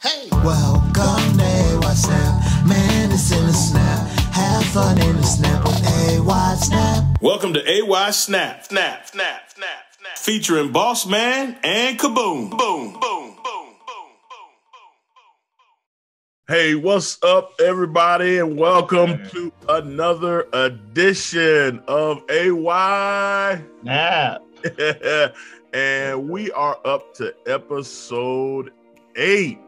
Hey, welcome to AY Snap. Man, it's in the snap. Have fun in the snap with AY Snap. Welcome to AY Snap, Snap, Snap, Snap, Snap, featuring Boss Man and Kaboom. Boom, boom, boom, boom, boom, boom. Hey, what's up, everybody, and welcome to another edition of AY. Snap. and we are up to episode eight.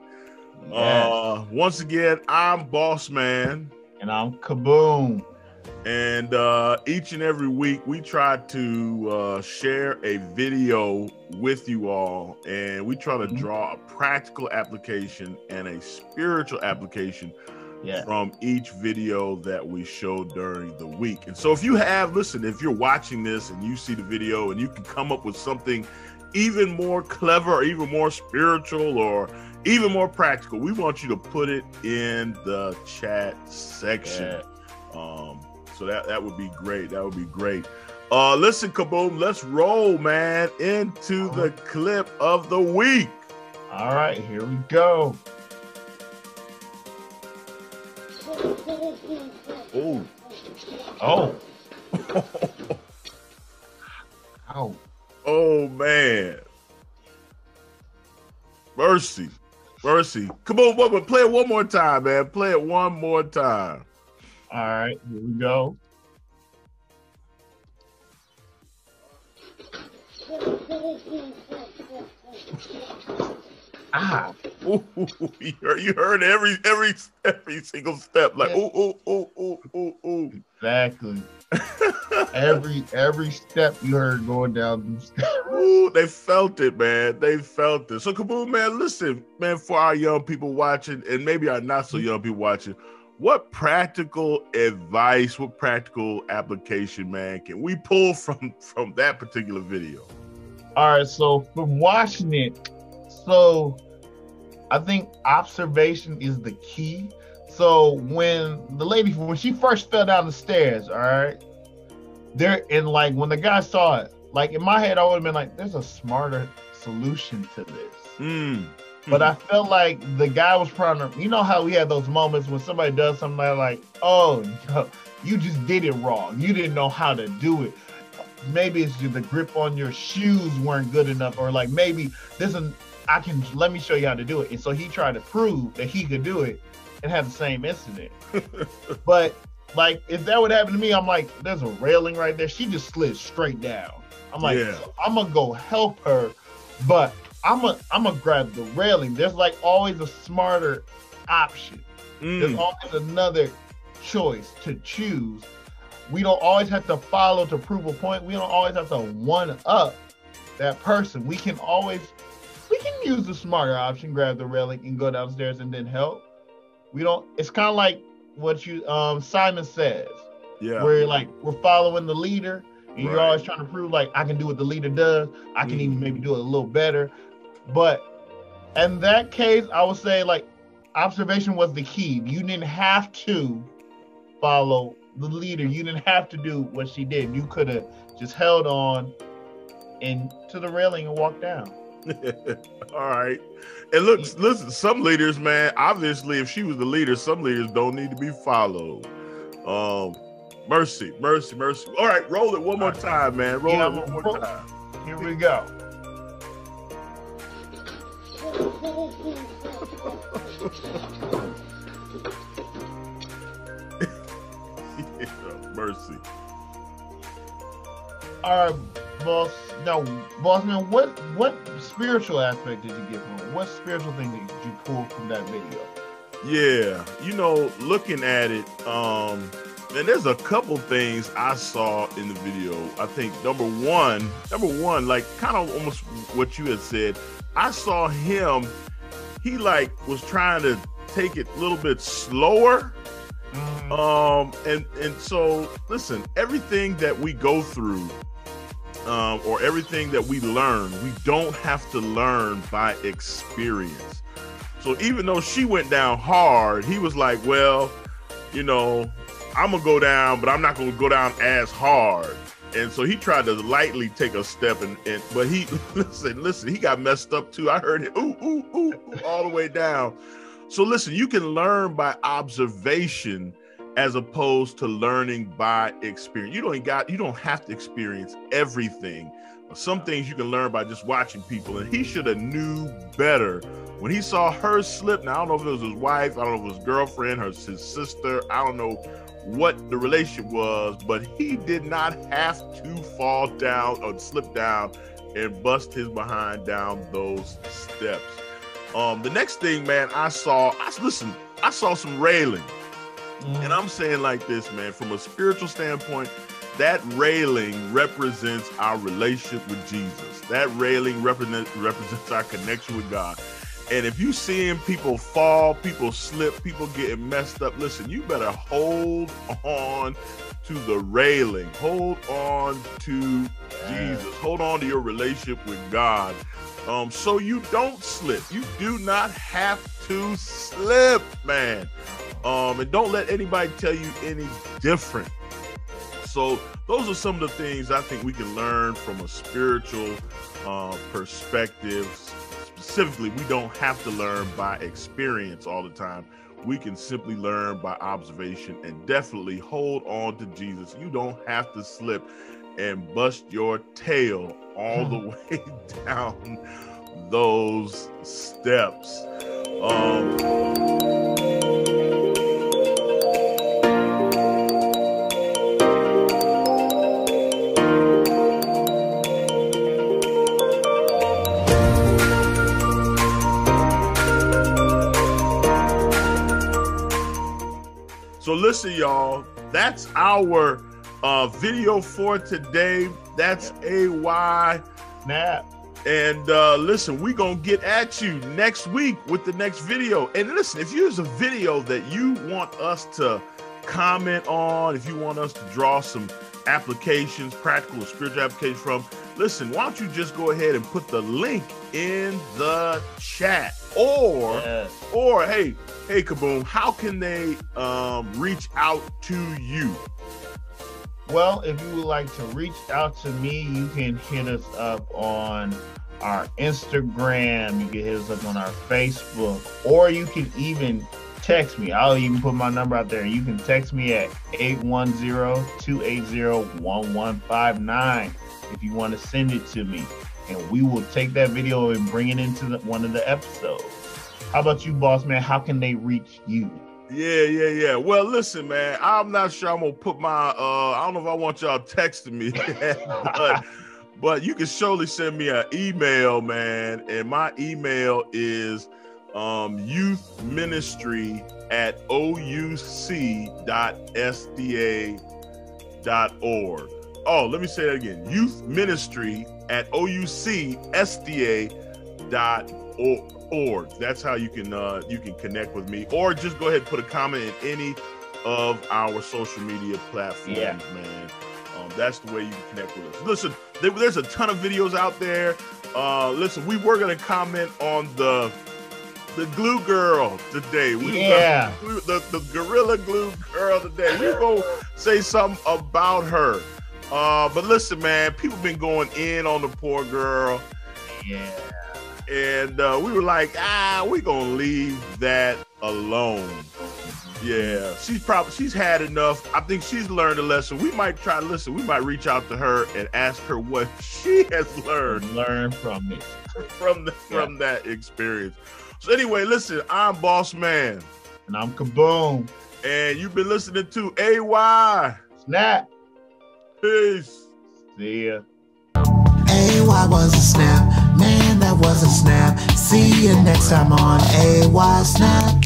Uh, once again, I'm Boss Man, And I'm Kaboom. and uh, each and every week we try to uh, share a video with you all, and we try to Mhm. draw a practical application and a spiritual application Yeah. from each video that we show during the week. And so if you have, listen, if you're watching this and you see the video and you can come up with something even more clever or even more spiritual or even more practical, we want you to put it in the chat section. Um, so that that would be great. That would be great. Uh, listen, Kaboom, let's roll, man, into the clip of the week. All right, here we go. Oh, Oh. Ow. oh man. Mercy. Mercy. Come on, but but play it one more time, man. Play it one more time. All right, here we go. Ah, Ooh, you heard, you heard every every every single step. Like ooh ooh ooh ooh ooh ooh. exactly. every every step you heard going down the steps. Ooh, they felt it, man. They felt it. So, Kaboom, man, listen, man, for our young people watching, and maybe our not so young people watching, what practical advice, what practical application, man, can we pull from from that particular video? All right, so from watching it, so I think observation is the key. So when the lady, when she first fell down the stairs, all right, there and like when the guy saw it, like in my head, I would have been like, "There's a smarter solution to this." Mm. But I felt like the guy was trying to, you know how we had those moments when somebody does something like, like, oh, you just did it wrong. You didn't know how to do it. Maybe it's just the grip on your shoes weren't good enough, or like maybe this is I can let me show you how to do it. And so he tried to prove that he could do it and had the same incident. but like if that would happen to me, I'm like, there's a railing right there. She just slid straight down. I'm like, Yeah. I'm gonna go help her, but I'm gonna I'm gonna grab the railing. There's like always a smarter option. There's Mm. always another choice to choose. We don't always have to follow to prove a point. We don't always have to one up that person. We can always we can use the smarter option, grab the railing and go downstairs and then help. We don't it's kind of like what you um Simon says, Yeah. where like we're following the leader and you're always trying to prove like I can do what the leader does. I can even Mhm. maybe do it a little better. But in that case, I would say like observation was the key. You didn't have to follow the leader. You didn't have to do what she did. You could have just held on and to the railing and walked down. All right. And look, listen, some leaders, man, obviously, if she was the leader, some leaders don't need to be followed. Um, mercy, mercy, mercy. All right, roll it one more time, man. Roll Yeah, it one more roll- time. Here we go. Mercy. All right, boss. Now, boss man. What what spiritual aspect did you get from it? What spiritual thing did you pull from that video? Yeah, you know, looking at it, um, and there's a couple things I saw in the video. I think number one, number one, like kind of almost what you had said. I saw him. He like was trying to take it a little bit slower. Um, and and so listen, everything that we go through, um, or everything that we learn, we don't have to learn by experience. So even though she went down hard, he was like, well, you know, I'm gonna go down, but I'm not gonna go down as hard. and so he tried to lightly take a step and, and but he listen listen he got messed up too i heard it ooh ooh ooh all the way down so listen you can learn by observation as opposed to learning by experience you don't got you don't have to experience everything some things you can learn by just watching people and he should have knew better when he saw her slip now i don't know if it was his wife i don't know if it was his girlfriend her his sister i don't know what the relationship was, but he did not have to fall down or slip down and bust his behind down those steps. Um, the next thing, man, I saw, I listen, I saw some railing. Mm. And I'm saying like this, man, from a spiritual standpoint, that railing represents our relationship with Jesus. That railing represents represents our connection with God. And if you seeing people fall, people slip, people getting messed up, listen, you better hold on to the railing. Hold on to Jesus. Hold on to your relationship with God. Um, so you don't slip. You do not have to slip, man. Um, and don't let anybody tell you any different. So those are some of the things I think we can learn from a spiritual uh, perspective specifically, we don't have to learn by experience all the time. We can simply learn by observation and definitely hold on to Jesus. You don't have to slip and bust your tail all the way down those steps. Um, So listen, y'all, that's our uh, video for today. That's AY Snap. And uh, listen, we're going to get at you next week with the next video. And listen, if you there's a video that you want us to comment on, if you want us to draw some applications, practical spiritual applications from, listen, why don't you just go ahead and put the link in the chat? Or, yes. or hey, hey, Kaboom, how can they um, reach out to you? Well, if you would like to reach out to me, you can hit us up on our Instagram. You can hit us up on our Facebook, or you can even text me. I'll even put my number out there. You can text me at 810-280-1159 if you want to send it to me. And we will take that video and bring it into the, one of the episodes. How about you, boss man? How can they reach you? Yeah, yeah, yeah. Well, listen, man, I'm not sure I'm gonna put my uh I don't know if I want y'all texting me, but but you can surely send me an email, man. And my email is um, youth ministry at ouc.sda.org. Oh, let me say that again. Youth ministry at ouc.sda.org. Or, that's how you can uh, you can connect with me, or just go ahead and put a comment in any of our social media platforms, yeah. man. Um, that's the way you can connect with us. Listen, there, there's a ton of videos out there. Uh, listen, we were gonna comment on the the glue girl today. We yeah. the, the gorilla glue girl today. We gonna say something about her. Uh, but listen, man, people been going in on the poor girl. Yeah. And uh, we were like, ah, we're gonna leave that alone. Yeah, she's probably she's had enough. I think she's learned a lesson. We might try to listen. We might reach out to her and ask her what she has learned. Learn from it. From the, from yeah. that experience. So anyway, listen, I'm Boss Man. And I'm Kaboom. And you've been listening to AY. Snap. Peace. See ya. AY was a snap. Was a snap. See you next time on AY Snap.